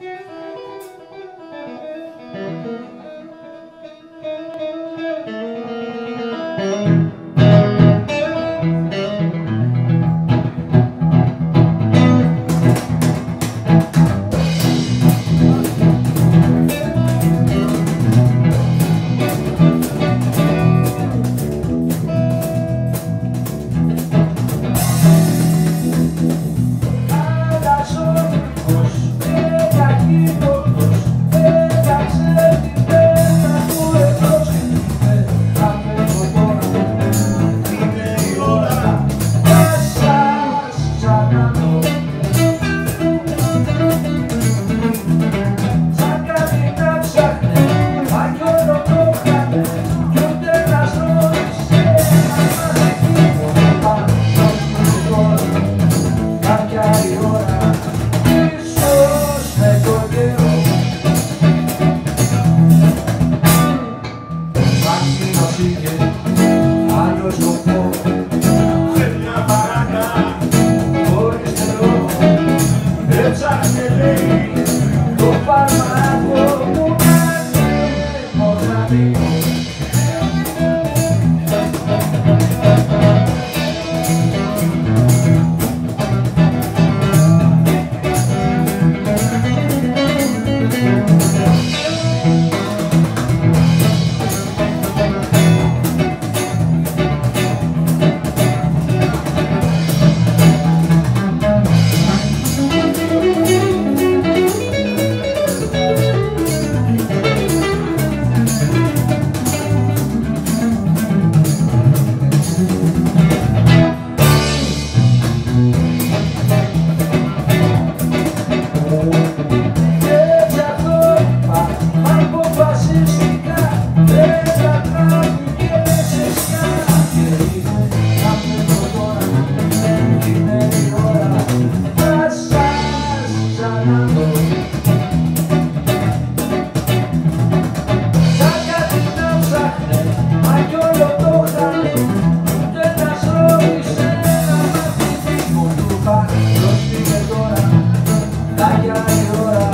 It's a llorar.